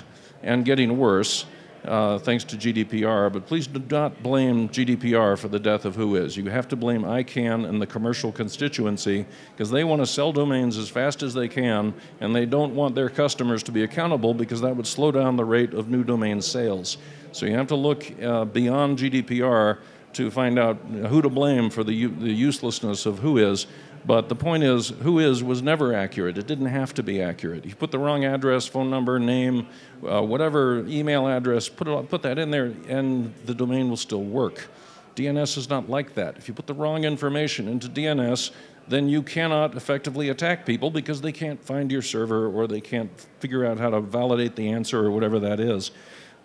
and getting worse. Uh, thanks to GDPR, but please do not blame GDPR for the death of WHOIS. You have to blame ICANN and the commercial constituency because they want to sell domains as fast as they can and they don't want their customers to be accountable because that would slow down the rate of new domain sales. So you have to look uh, beyond GDPR to find out who to blame for the, the uselessness of WHOIS. But the point is, WHOIS was never accurate. It didn't have to be accurate. You put the wrong address, phone number, name, uh, whatever email address, put, it, put that in there, and the domain will still work. DNS is not like that. If you put the wrong information into DNS, then you cannot effectively attack people because they can't find your server or they can't figure out how to validate the answer or whatever that is.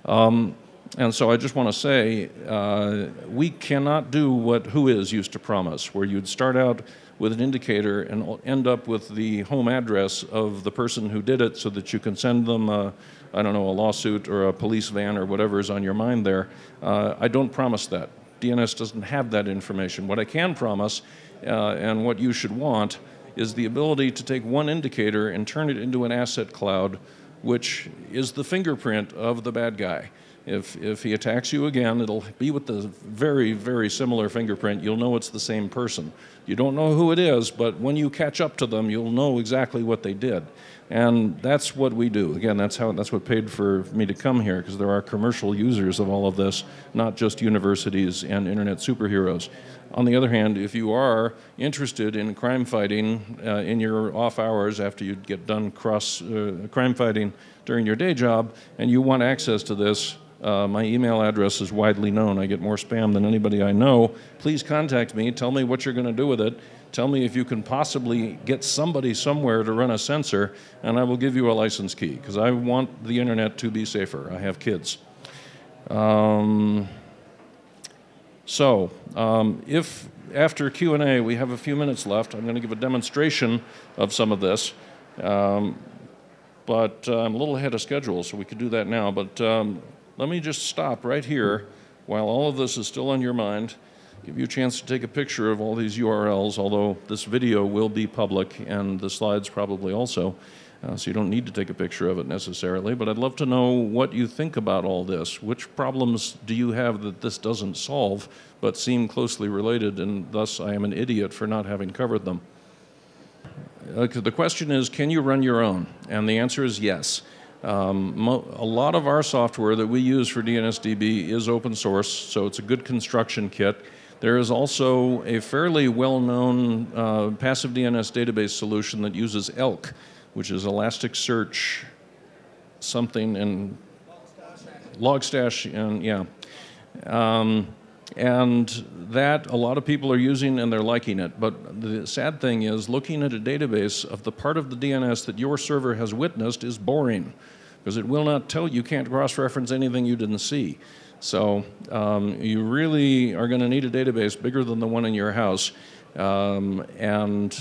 Um, and so I just want to say, uh, we cannot do what WHOIS used to promise, where you'd start out with an indicator and end up with the home address of the person who did it so that you can send them, a, I don't know, a lawsuit or a police van or whatever is on your mind there. Uh, I don't promise that. DNS doesn't have that information. What I can promise, uh, and what you should want, is the ability to take one indicator and turn it into an asset cloud, which is the fingerprint of the bad guy. If, if he attacks you again, it'll be with the very, very similar fingerprint. You'll know it's the same person. You don't know who it is, but when you catch up to them, you'll know exactly what they did. And that's what we do. Again, that's how that's what paid for me to come here, because there are commercial users of all of this, not just universities and internet superheroes. On the other hand, if you are interested in crime fighting uh, in your off hours after you get done cross uh, crime fighting during your day job, and you want access to this, uh, my email address is widely known. I get more spam than anybody I know. Please contact me. Tell me what you're going to do with it. Tell me if you can possibly get somebody somewhere to run a sensor, and I will give you a license key because I want the internet to be safer. I have kids. Um, so, um, if after Q&A we have a few minutes left, I'm going to give a demonstration of some of this. Um, but uh, I'm a little ahead of schedule, so we could do that now. But um, let me just stop right here while all of this is still on your mind, give you a chance to take a picture of all these URLs, although this video will be public and the slides probably also, uh, so you don't need to take a picture of it necessarily. But I'd love to know what you think about all this. Which problems do you have that this doesn't solve but seem closely related, and thus I am an idiot for not having covered them? Uh, the question is, can you run your own? And the answer is yes. Um, a lot of our software that we use for DNSDB is open source, so it's a good construction kit. There is also a fairly well-known uh, passive DNS database solution that uses ELK, which is Elasticsearch something and Logstash and yeah. Um, and that a lot of people are using and they're liking it. But the sad thing is looking at a database of the part of the DNS that your server has witnessed is boring because it will not tell you, you can't cross-reference anything you didn't see. So um, you really are going to need a database bigger than the one in your house. Um, and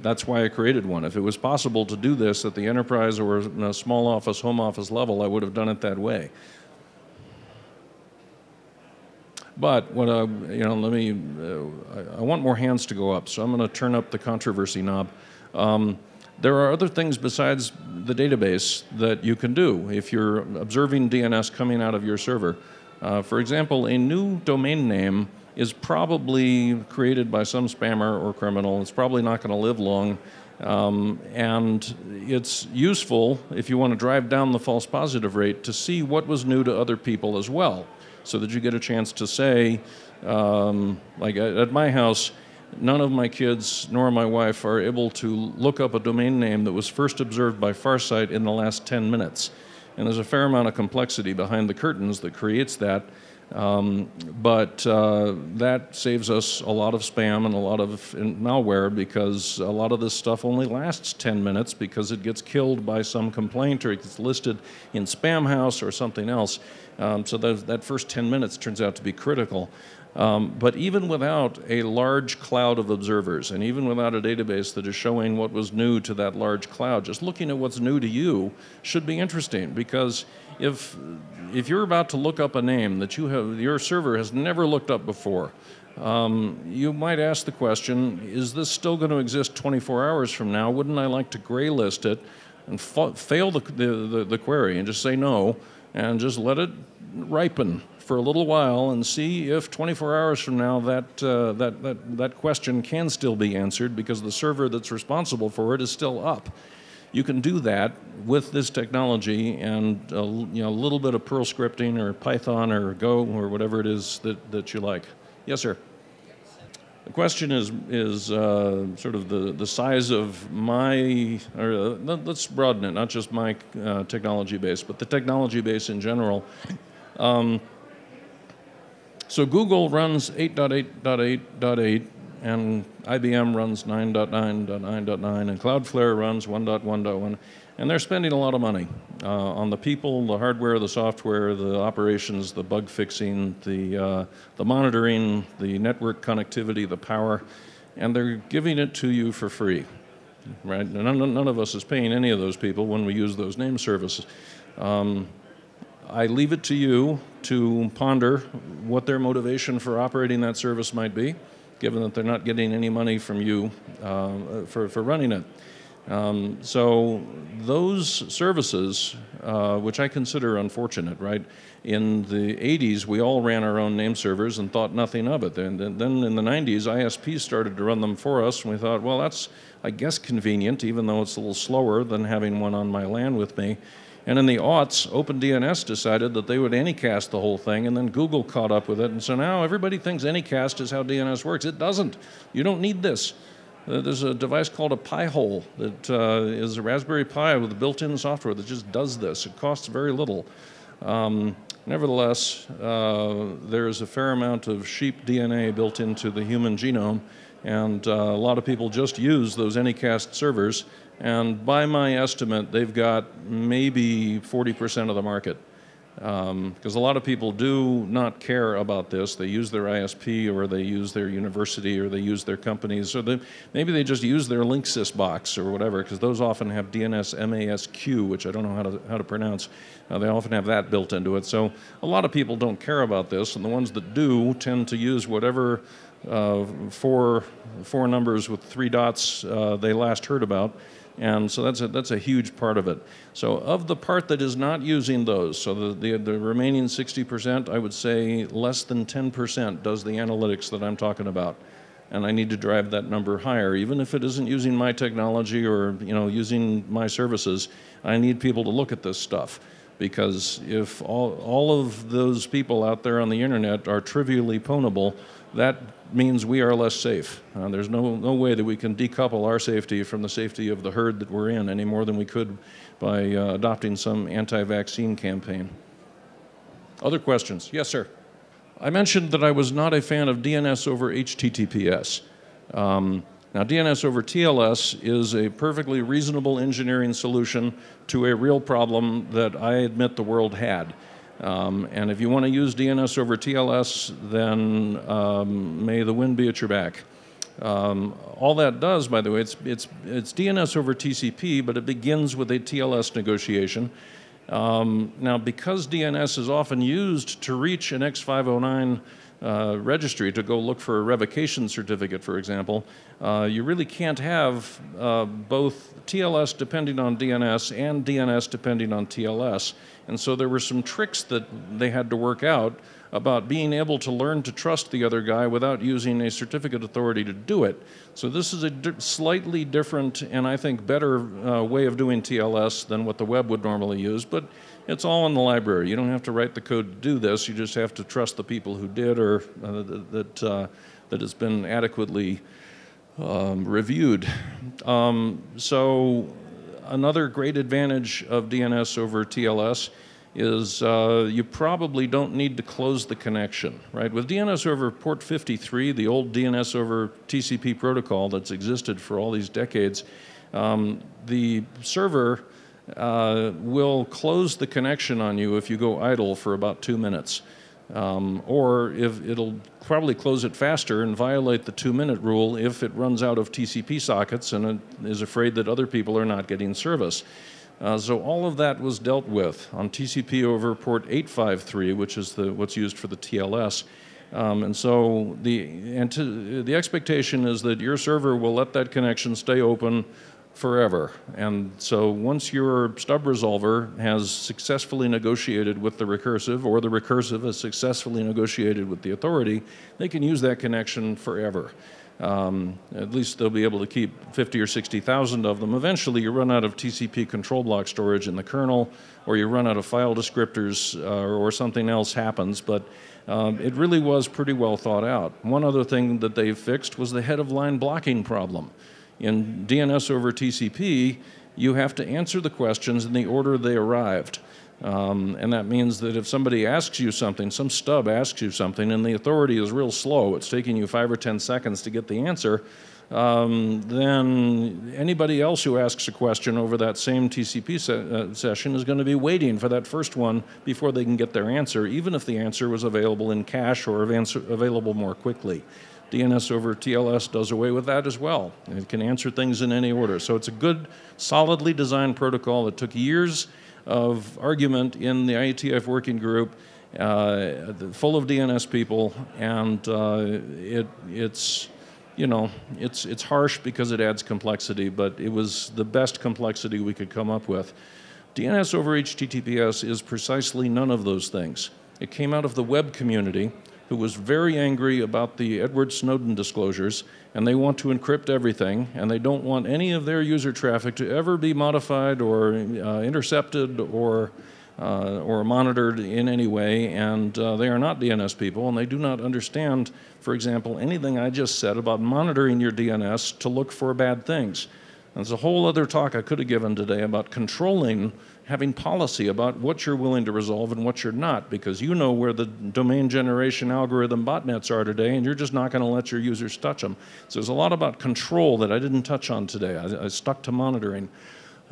that's why I created one. If it was possible to do this at the enterprise or a small office, home office level, I would have done it that way. But what I, you know, let me, uh, I, I, want more hands to go up, so I'm going to turn up the controversy knob. Um, there are other things besides the database that you can do if you're observing DNS coming out of your server. Uh, for example, a new domain name is probably created by some spammer or criminal. It's probably not going to live long. Um, and it's useful if you want to drive down the false positive rate to see what was new to other people as well, so that you get a chance to say, um, like at my house, none of my kids nor my wife are able to look up a domain name that was first observed by Farsight in the last 10 minutes. And there's a fair amount of complexity behind the curtains that creates that. Um, but uh, that saves us a lot of spam and a lot of malware because a lot of this stuff only lasts 10 minutes because it gets killed by some complaint or it gets listed in Spamhaus or something else. Um, so that, that first 10 minutes turns out to be critical. Um, but even without a large cloud of observers, and even without a database that is showing what was new to that large cloud, just looking at what's new to you should be interesting because if, if you're about to look up a name that you have, your server has never looked up before, um, you might ask the question, is this still going to exist 24 hours from now? Wouldn't I like to gray list it and fail the, the, the, query and just say no and just let it ripen for a little while and see if 24 hours from now that, uh, that, that, that question can still be answered because the server that's responsible for it is still up. You can do that with this technology and a, you know, a little bit of Perl scripting or Python or Go or whatever it is that, that you like. Yes, sir. The question is, is uh, sort of the, the size of my, or uh, let's broaden it, not just my uh, technology base, but the technology base in general. Um, so Google runs 8.8.8.8, and IBM runs 9.9.9.9, and Cloudflare runs 1.1.1, and they're spending a lot of money uh, on the people, the hardware, the software, the operations, the bug fixing, the, uh, the monitoring, the network connectivity, the power, and they're giving it to you for free. Right? None, none of us is paying any of those people when we use those name services. Um, I leave it to you to ponder what their motivation for operating that service might be, given that they're not getting any money from you uh, for, for running it. Um, so those services, uh, which I consider unfortunate, right? In the 80s, we all ran our own name servers and thought nothing of it. And then in the 90s, ISPs started to run them for us, and we thought, well, that's, I guess, convenient, even though it's a little slower than having one on my LAN with me. And in the aughts, OpenDNS decided that they would Anycast the whole thing, and then Google caught up with it. And so now everybody thinks Anycast is how DNS works. It doesn't. You don't need this. Uh, there's a device called a Pi-hole that uh, is a Raspberry Pi with built-in software that just does this. It costs very little. Um, nevertheless, uh, there's a fair amount of sheep DNA built into the human genome, and a lot of people just use those Anycast servers and by my estimate, they've got maybe 40% of the market. Because um, a lot of people do not care about this. They use their ISP or they use their university or they use their companies or they, maybe they just use their Linksys box or whatever because those often have DNS MASQ, which I don't know how to, how to pronounce. Uh, they often have that built into it. So a lot of people don't care about this and the ones that do tend to use whatever uh, four, four numbers with three dots uh, they last heard about and so that's a, that's a huge part of it. So of the part that is not using those, so the, the, the remaining 60%, I would say less than 10% does the analytics that I'm talking about. And I need to drive that number higher. Even if it isn't using my technology or you know, using my services, I need people to look at this stuff. Because if all, all of those people out there on the internet are trivially pwnable, that means we are less safe. Uh, there's no, no way that we can decouple our safety from the safety of the herd that we're in any more than we could by uh, adopting some anti-vaccine campaign. Other questions? Yes, sir. I mentioned that I was not a fan of DNS over HTTPS. Um, now, DNS over TLS is a perfectly reasonable engineering solution to a real problem that I admit the world had. Um, and if you want to use DNS over TLS, then um, may the wind be at your back. Um, all that does, by the way, it's, it's, it's DNS over TCP, but it begins with a TLS negotiation. Um, now, because DNS is often used to reach an X509 uh, registry to go look for a revocation certificate, for example, uh, you really can't have uh, both TLS depending on DNS and DNS depending on TLS. And so there were some tricks that they had to work out about being able to learn to trust the other guy without using a certificate authority to do it. So this is a di slightly different and I think better uh, way of doing TLS than what the web would normally use, but it's all in the library. You don't have to write the code to do this. You just have to trust the people who did or uh, that, uh, that has been adequately um, reviewed. Um, so another great advantage of DNS over TLS is uh, you probably don't need to close the connection, right? With DNS over port 53, the old DNS over TCP protocol that's existed for all these decades, um, the server uh, will close the connection on you if you go idle for about two minutes. Um, or if it'll probably close it faster and violate the two minute rule if it runs out of TCP sockets and is afraid that other people are not getting service. Uh, so all of that was dealt with on TCP over port 853, which is the, what's used for the TLS. Um, and so the, and the expectation is that your server will let that connection stay open forever. And so once your stub resolver has successfully negotiated with the recursive or the recursive has successfully negotiated with the authority, they can use that connection forever. Um, at least they'll be able to keep 50 or 60,000 of them. Eventually, you run out of TCP control block storage in the kernel, or you run out of file descriptors, uh, or something else happens. But um, it really was pretty well thought out. One other thing that they fixed was the head of line blocking problem. In DNS over TCP, you have to answer the questions in the order they arrived. Um, and that means that if somebody asks you something, some stub asks you something, and the authority is real slow, it's taking you five or ten seconds to get the answer, um, then anybody else who asks a question over that same TCP se uh, session is going to be waiting for that first one before they can get their answer, even if the answer was available in cache or available more quickly. DNS over TLS does away with that as well. It can answer things in any order. So it's a good, solidly designed protocol. It took years of argument in the IETF working group, uh, full of DNS people, and uh, it, it's, you know, it's, it's harsh because it adds complexity, but it was the best complexity we could come up with. DNS over HTTPS is precisely none of those things. It came out of the web community who was very angry about the Edward Snowden disclosures, and they want to encrypt everything, and they don't want any of their user traffic to ever be modified or uh, intercepted or uh, or monitored in any way, and uh, they are not DNS people, and they do not understand, for example, anything I just said about monitoring your DNS to look for bad things. There's a whole other talk I could have given today about controlling, having policy about what you're willing to resolve and what you're not, because you know where the domain generation algorithm botnets are today, and you're just not going to let your users touch them. So there's a lot about control that I didn't touch on today. I, I stuck to monitoring.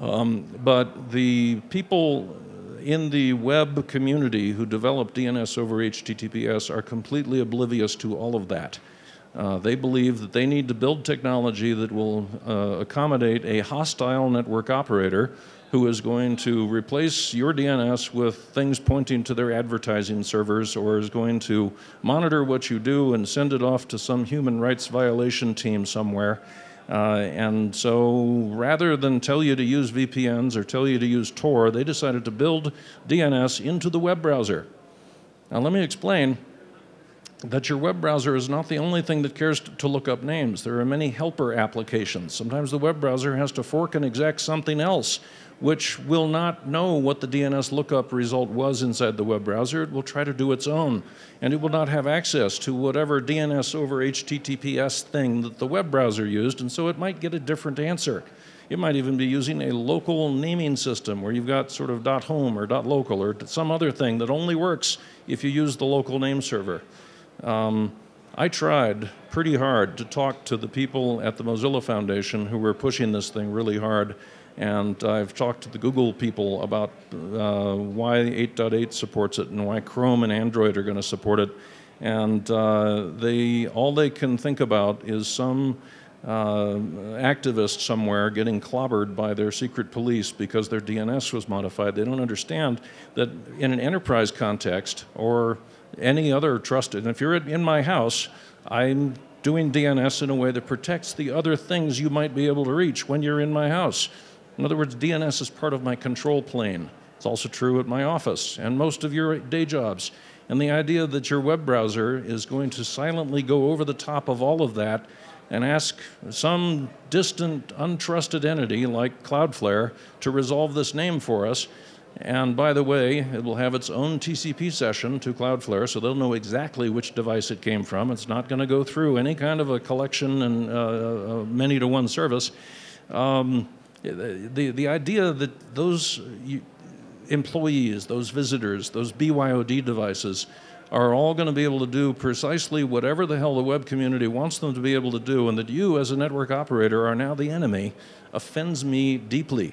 Um, but the people in the web community who develop DNS over HTTPS are completely oblivious to all of that. Uh, they believe that they need to build technology that will uh, accommodate a hostile network operator who is going to replace your DNS with things pointing to their advertising servers or is going to monitor what you do and send it off to some human rights violation team somewhere. Uh, and so rather than tell you to use VPNs or tell you to use Tor, they decided to build DNS into the web browser. Now let me explain that your web browser is not the only thing that cares to look up names. There are many helper applications. Sometimes the web browser has to fork and exec something else, which will not know what the DNS lookup result was inside the web browser. It will try to do its own, and it will not have access to whatever DNS over HTTPS thing that the web browser used, and so it might get a different answer. It might even be using a local naming system where you've got sort of .home or .local or some other thing that only works if you use the local name server. Um, I tried pretty hard to talk to the people at the Mozilla Foundation who were pushing this thing really hard, and I've talked to the Google people about uh, why 8.8 supports it and why Chrome and Android are going to support it. And uh, they, all they can think about is some uh, activist somewhere getting clobbered by their secret police because their DNS was modified. They don't understand that in an enterprise context or any other trusted. And if you're in my house, I'm doing DNS in a way that protects the other things you might be able to reach when you're in my house. In other words, DNS is part of my control plane. It's also true at my office and most of your day jobs. And the idea that your web browser is going to silently go over the top of all of that and ask some distant, untrusted entity like Cloudflare to resolve this name for us. And by the way, it will have its own TCP session to Cloudflare, so they'll know exactly which device it came from. It's not going to go through any kind of a collection and uh, uh many to one service. Um, the, the idea that those employees, those visitors, those BYOD devices are all going to be able to do precisely whatever the hell the web community wants them to be able to do, and that you, as a network operator, are now the enemy, offends me deeply.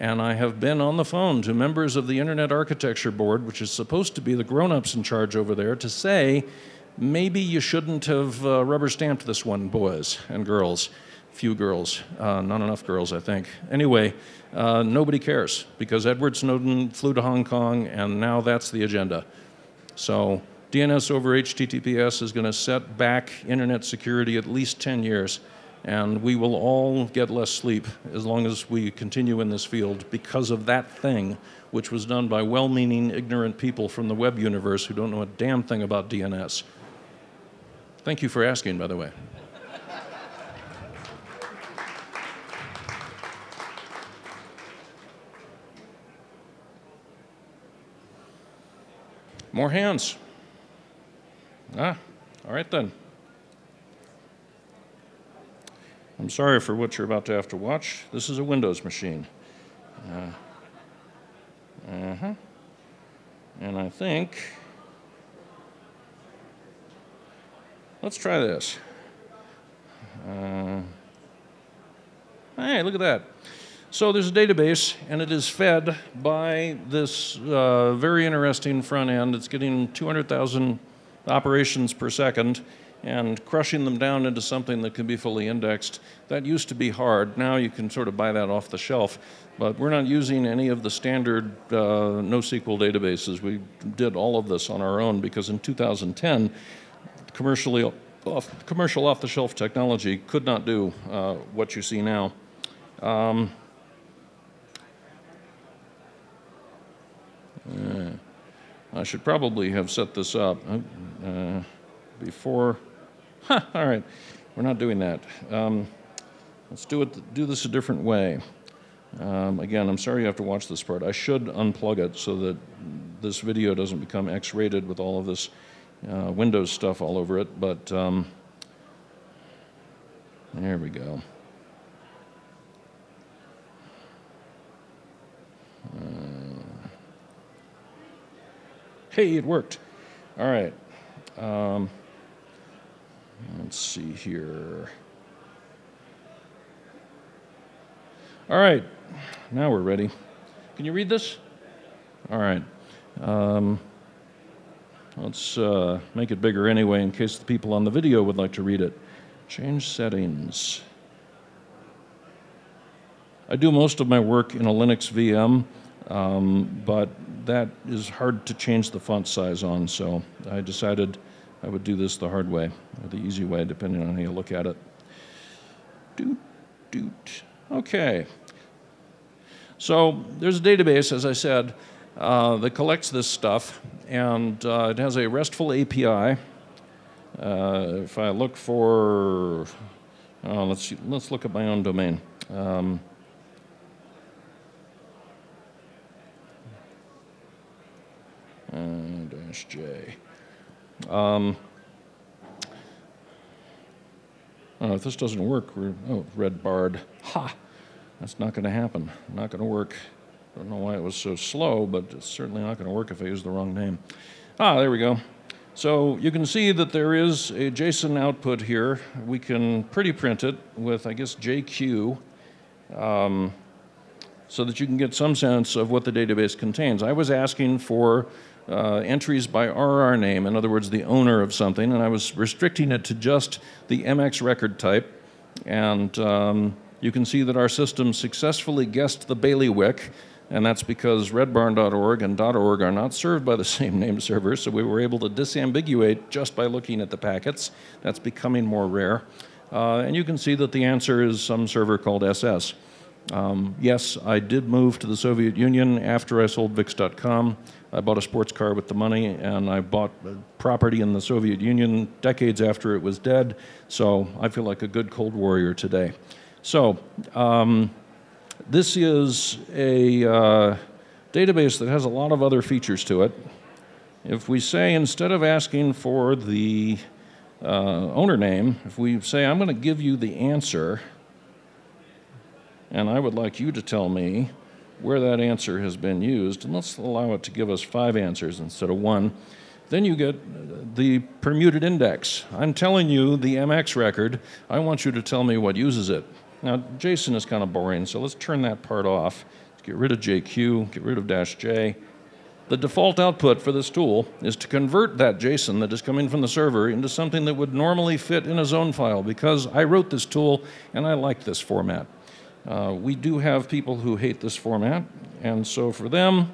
And I have been on the phone to members of the Internet Architecture Board, which is supposed to be the grown ups in charge over there, to say maybe you shouldn't have uh, rubber stamped this one, boys and girls few girls, uh, not enough girls, I think. Anyway, uh, nobody cares because Edward Snowden flew to Hong Kong and now that's the agenda. So DNS over HTTPS is going to set back internet security at least 10 years and we will all get less sleep as long as we continue in this field because of that thing which was done by well-meaning ignorant people from the web universe who don't know a damn thing about DNS. Thank you for asking, by the way. More hands. Ah, all right then. I'm sorry for what you're about to have to watch. This is a Windows machine. Uh, uh-huh. And I think, let's try this. Uh, hey, look at that. So there's a database, and it is fed by this uh, very interesting front end. It's getting 200,000 operations per second and crushing them down into something that can be fully indexed. That used to be hard. Now you can sort of buy that off the shelf. But we're not using any of the standard uh, NoSQL databases. We did all of this on our own because in 2010, commercially off, commercial off-the-shelf technology could not do uh, what you see now. Um, I should probably have set this up uh, before. Huh, all right, we're not doing that. Um, let's do it. Do this a different way. Um, again, I'm sorry you have to watch this part. I should unplug it so that this video doesn't become X-rated with all of this uh, Windows stuff all over it. But um, there we go. Uh, Hey, it worked. All right. Um, let's see here. All right. Now we're ready. Can you read this? All right. Um, let's uh, make it bigger anyway in case the people on the video would like to read it. Change settings. I do most of my work in a Linux VM, um, but that is hard to change the font size on, so I decided I would do this the hard way, or the easy way, depending on how you look at it. Doot, doot. Okay. So there's a database, as I said, uh, that collects this stuff, and uh, it has a RESTful API. Uh, if I look for, oh, let's see, let's look at my own domain. Um, Uh, dash J. Um, oh, if this doesn't work, we're, oh, red barred. Ha! That's not going to happen. Not going to work. Don't know why it was so slow, but it's certainly not going to work if I use the wrong name. Ah, there we go. So you can see that there is a JSON output here. We can pretty print it with, I guess, JQ. Um, so that you can get some sense of what the database contains. I was asking for uh, entries by RR name, in other words, the owner of something, and I was restricting it to just the MX record type. And um, you can see that our system successfully guessed the bailiwick And that's because redbarn.org and .org are not served by the [laughs] same name server, so we were able to disambiguate just by looking at the packets. That's becoming more rare. Uh, and you can see that the answer is some server called SS. Um, yes, I did move to the Soviet Union after I sold VIX.com. I bought a sports car with the money, and I bought property in the Soviet Union decades after it was dead. So I feel like a good Cold Warrior today. So um, this is a uh, database that has a lot of other features to it. If we say instead of asking for the uh, owner name, if we say I'm going to give you the answer, and I would like you to tell me where that answer has been used, and let's allow it to give us five answers instead of one. Then you get the permuted index. I'm telling you the MX record. I want you to tell me what uses it. Now, JSON is kind of boring, so let's turn that part off. Let's get rid of JQ, get rid of dash J. The default output for this tool is to convert that JSON that is coming from the server into something that would normally fit in a zone file because I wrote this tool and I like this format. Uh, we do have people who hate this format, and so for them,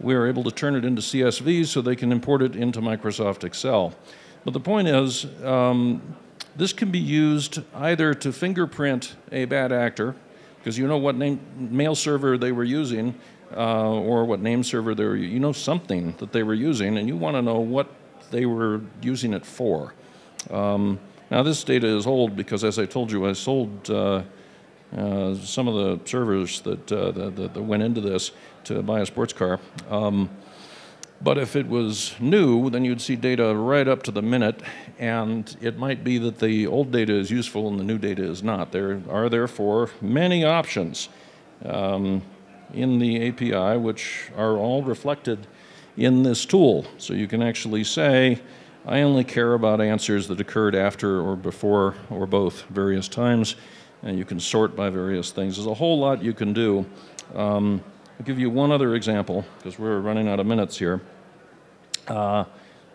we're able to turn it into CSV so they can import it into Microsoft Excel. But the point is, um, this can be used either to fingerprint a bad actor, because you know what name, mail server they were using, uh, or what name server they were, you know something that they were using, and you want to know what they were using it for. Um, now this data is old because, as I told you, I sold uh, uh, some of the servers that, uh, that, that, went into this to buy a sports car. Um, but if it was new, then you'd see data right up to the minute, and it might be that the old data is useful and the new data is not. There are therefore many options um, in the API which are all reflected in this tool. So you can actually say, I only care about answers that occurred after or before or both various times and you can sort by various things. There's a whole lot you can do. Um, I'll give you one other example because we're running out of minutes here. Uh,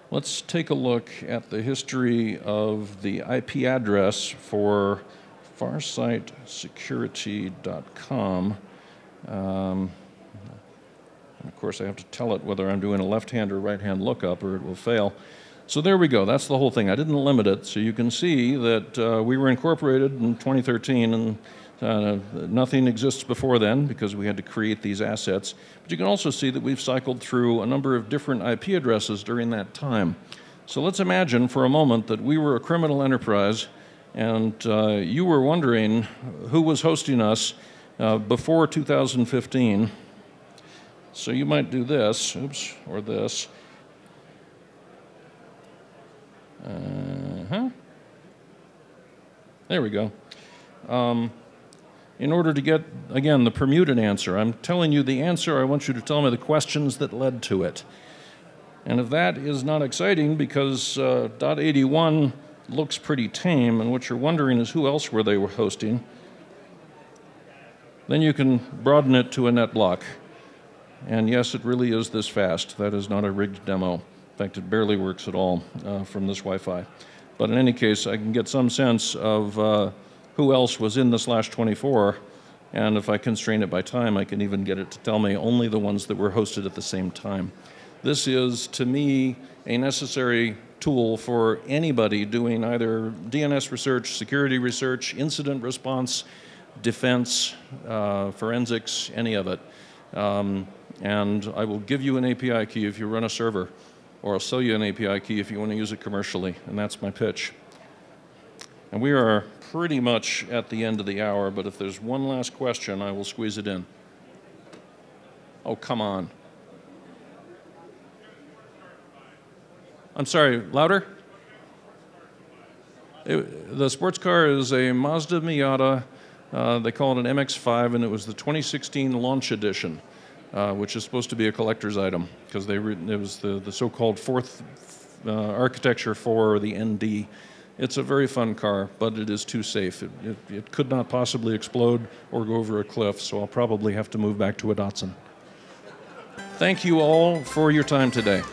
let's take a look at the history of the IP address for farsightsecurity.com. Um, of course, I have to tell it whether I'm doing a left-hand or right-hand lookup or it will fail. So there we go. That's the whole thing. I didn't limit it. So you can see that uh, we were incorporated in 2013 and uh, nothing exists before then because we had to create these assets. But you can also see that we've cycled through a number of different IP addresses during that time. So let's imagine for a moment that we were a criminal enterprise and uh, you were wondering who was hosting us uh, before 2015. So you might do this, oops, or this. Uh-huh. There we go. Um, in order to get, again, the permuted answer, I'm telling you the answer, I want you to tell me the questions that led to it. And if that is not exciting because uh, .81 looks pretty tame and what you're wondering is who else were they were hosting, then you can broaden it to a net block. And yes, it really is this fast. That is not a rigged demo fact, it barely works at all uh, from this Wi-Fi. But in any case, I can get some sense of uh, who else was in the slash 24, and if I constrain it by time, I can even get it to tell me only the ones that were hosted at the same time. This is, to me, a necessary tool for anybody doing either DNS research, security research, incident response, defense, uh, forensics, any of it. Um, and I will give you an API key if you run a server or I'll sell you an API key if you want to use it commercially, and that's my pitch. And we are pretty much at the end of the hour, but if there's one last question, I will squeeze it in. Oh, come on. I'm sorry, louder? It, the sports car is a Mazda Miata. Uh, they call it an MX-5, and it was the 2016 launch edition uh, which is supposed to be a collector's item because they it was the, the so-called fourth uh, architecture for the ND. It's a very fun car, but it is too safe. It, it, it could not possibly explode or go over a cliff, so I'll probably have to move back to a Datsun. Thank you all for your time today.